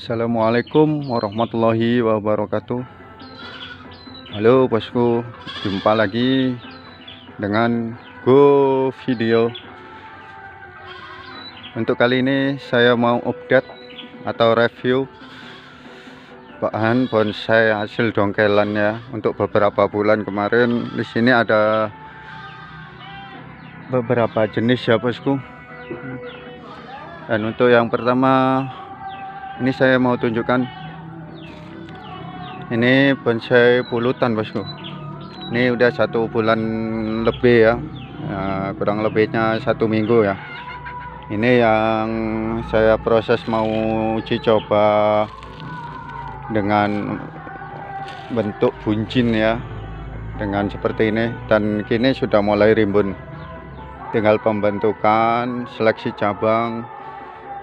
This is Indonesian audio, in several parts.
Assalamualaikum warahmatullahi wabarakatuh. Halo bosku Jumpa lagi Dengan Go Video Untuk kali ini Saya mau update Atau review Bahan bonsai hasil dongkelan ya Untuk beberapa bulan kemarin di sini ada Beberapa jenis ya bosku. Dan untuk yang pertama ini saya mau tunjukkan. Ini bonsai pulutan bosku. Ini udah satu bulan lebih ya, ya kurang lebihnya satu minggu ya ini yang saya proses mau uji coba dengan bentuk buncin ya dengan seperti ini. Dan kini sudah mulai rimbun. Tinggal pembentukan seleksi cabang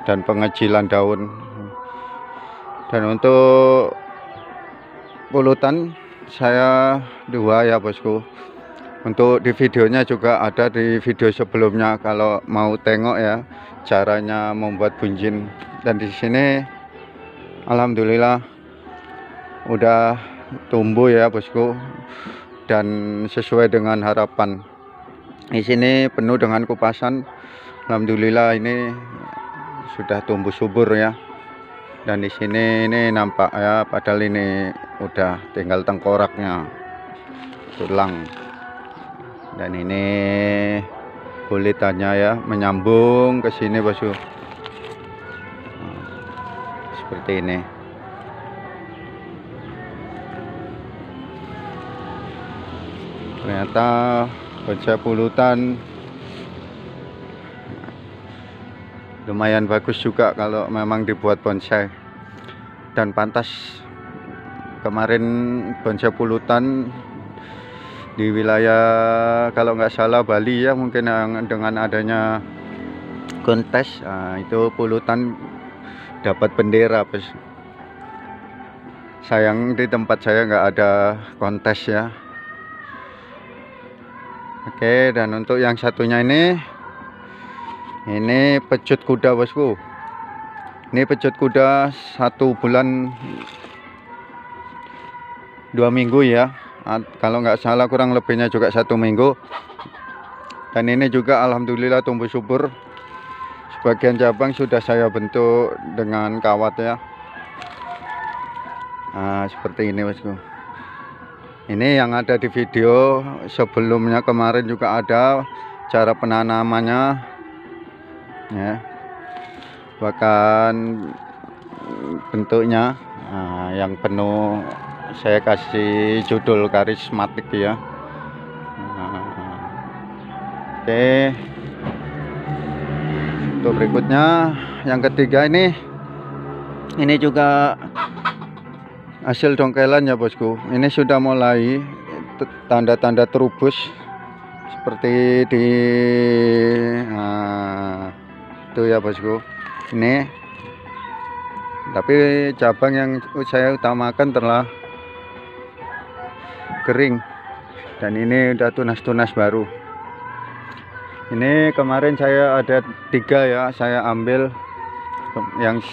dan pengecilan daun. Dan untuk pulutan saya dua ya bosku untuk di videonya juga ada di video sebelumnya kalau mau tengok ya caranya membuat bunjin dan di sini alhamdulillah udah tumbuh ya bosku dan sesuai dengan harapan. Di sini penuh dengan kupasan. Alhamdulillah ini sudah tumbuh subur ya. Dan di sini ini nampak ya padahal ini udah tinggal tengkoraknya tulang dan ini kulitannya ya menyambung ke sini bosku seperti ini. Ternyata bonsai pulutan lumayan bagus juga kalau memang dibuat bonsai. Dan pantas. Kemarin bonsai pulutan di wilayah kalau nggak salah Bali ya mungkin dengan adanya kontes nah, itu pulutan dapat bendera bos. Sayang di tempat saya nggak ada kontes ya. Oke dan untuk yang satunya ini ini pecut kuda bosku. Ini pecut kuda satu bulan dua minggu ya kalau nggak salah kurang lebihnya juga satu minggu. Dan ini juga alhamdulillah tumbuh subur. Sebagian cabang sudah saya bentuk dengan kawat ya. Nah seperti ini bosku ini yang ada di video sebelumnya kemarin juga ada cara penanamannya. Ya. Bahkan bentuknya nah, yang penuh saya kasih judul karismatik ya. Oke. Untuk berikutnya yang ketiga ini. Ini juga hasil dongkelan ya bosku. Ini sudah mulai tanda-tanda terubus seperti di nah, itu ya bosku. Ini. Tapi cabang yang saya utamakan telah kering. Dan ini udah tunas-tunas baru. Ini kemarin saya ada tiga ya saya ambil. Yang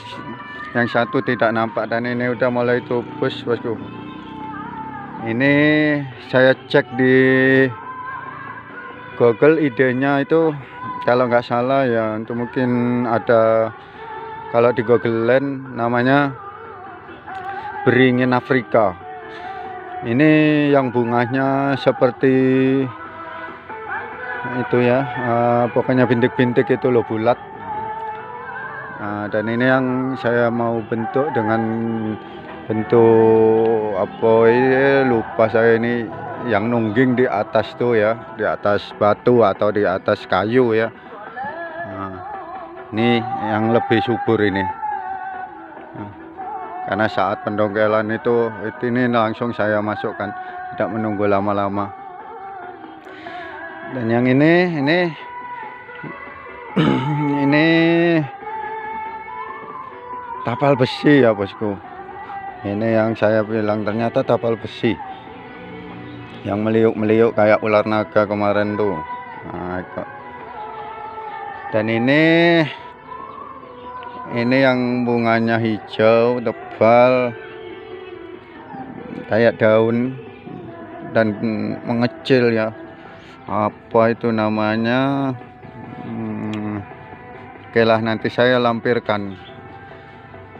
yang satu tidak nampak dan ini udah mulai tubus bosku. Ini saya cek di Google idenya itu kalau nggak salah ya untuk mungkin ada kalau di Google Land namanya beringin Afrika ini yang bunganya seperti itu ya uh, pokoknya bintik-bintik itu loh bulat. Nah, dan ini yang saya mau bentuk dengan bentuk apa ini lupa saya ini yang nungging di atas tuh ya di atas batu atau di atas kayu ya. Nah, ini yang lebih subur ini. Nah, karena saat pendongkelan itu, ini langsung saya masukkan. Tidak menunggu lama-lama. Dan yang ini ini ini tapal besi ya bosku. Ini yang saya bilang ternyata tapal besi. Yang meliuk-meliuk kayak ular naga kemarin tuh. Nah, dan ini ini yang bunganya hijau tebal kayak daun dan mengecil ya. Apa itu namanya? Hmm, oke lah nanti saya lampirkan.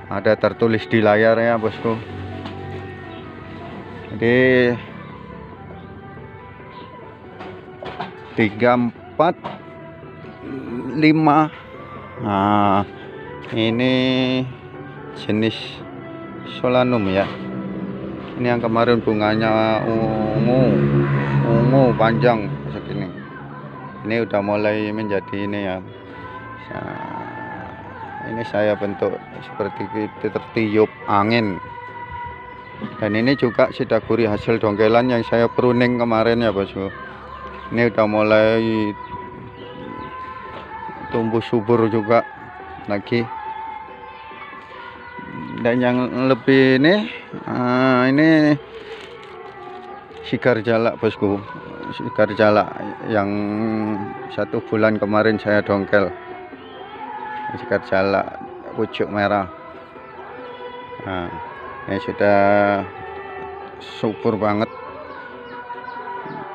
Ada tertulis di layar ya bosku. Jadi tiga empat lima. Nah ini jenis solanum ya. Ini yang kemarin bunganya ungu ungu panjang segini. Ini udah mulai menjadi ini ya. Ini saya bentuk seperti tertiup angin. Dan ini juga sidaguri hasil dongkelan yang saya pruning kemarin ya bosku. Ini udah mulai tumbuh subur juga lagi. Dan yang lebih ini uh, ini sigar jalak bosku. Sigar jalak yang satu bulan kemarin saya dongkel. Sigar jalak pucuk merah. Nah ini sudah subur banget.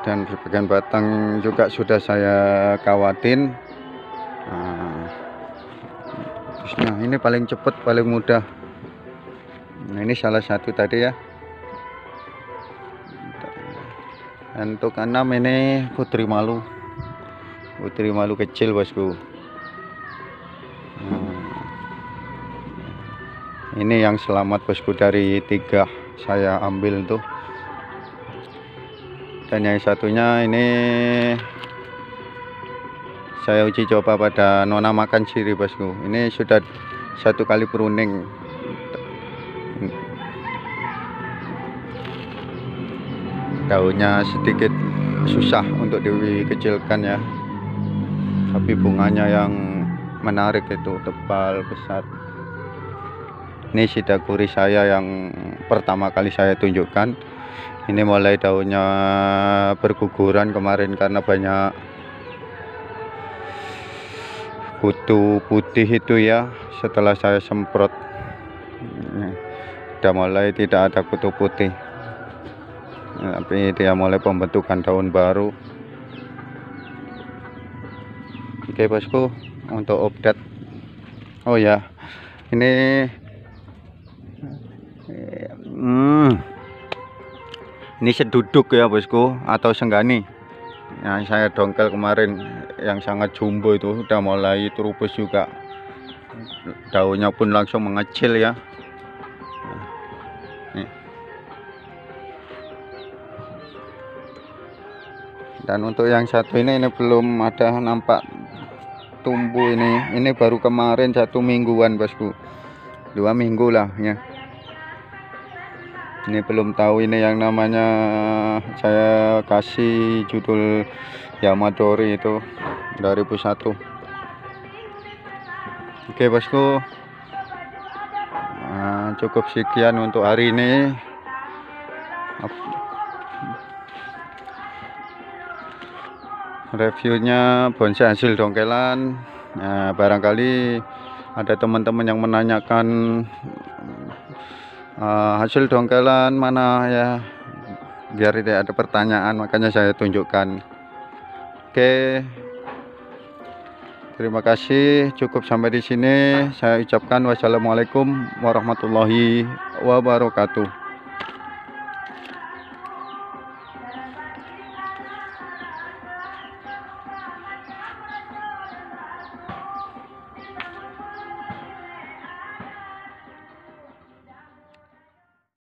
Dan sebagian batang juga sudah saya kawatin. Nah, nah ini paling cepat paling mudah. Nah ini salah satu tadi ya. Untuk enam ini putri malu. Putri malu kecil bosku. Nah, ini yang selamat bosku dari tiga saya ambil tuh. Dan yang satunya ini saya uji coba pada nona makan siri bosku. Ini sudah satu kali pruning. Daunnya sedikit susah untuk dikecilkan ya. Tapi bunganya yang menarik itu tebal besar. Ini sidaguri saya yang pertama kali saya tunjukkan. Ini mulai daunnya berguguran kemarin karena banyak kutu putih itu ya setelah saya semprot. Sudah mulai tidak ada kutu putih. Tapi dia mulai pembentukan daun baru. Oke bosku untuk update. Oh ya ini hmm, ini seduduk ya bosku atau senggani. Yang saya dongkel kemarin yang sangat jumbo itu udah mulai terubus juga. Daunnya pun langsung mengecil ya. Dan untuk yang satu ini ini belum ada nampak tumbuh ini. Ini baru kemarin satu mingguan bosku. Dua minggu lah ya. Ini belum tahu ini yang namanya saya kasih judul Yamadori itu 2001 oke bosku. Nah, cukup sekian untuk hari ini. Reviewnya bonsai hasil dongkelan. Nah, barangkali ada teman-teman yang menanyakan uh, hasil dongkelan mana ya biar tidak ada pertanyaan makanya saya tunjukkan. Oke terima kasih. Cukup sampai di sini. Saya ucapkan wassalamualaikum warahmatullahi wabarakatuh